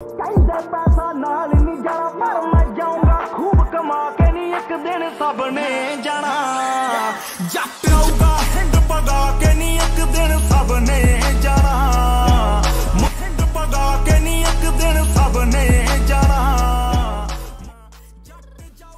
ਚਾਹੀਦਾ ਪੈਸਾ ਨਾਲ ਨਹੀਂ ਜਾਣਾ ਪਰ ਮੈਂ ਜਾਊਂਗਾ ਖੂਬ ਕਮਾ ਕੇ ਨਹੀਂ ਇੱਕ ਦਿਨ ਸਭ ਨੇ ਜਾਣਾ ਜੱਟ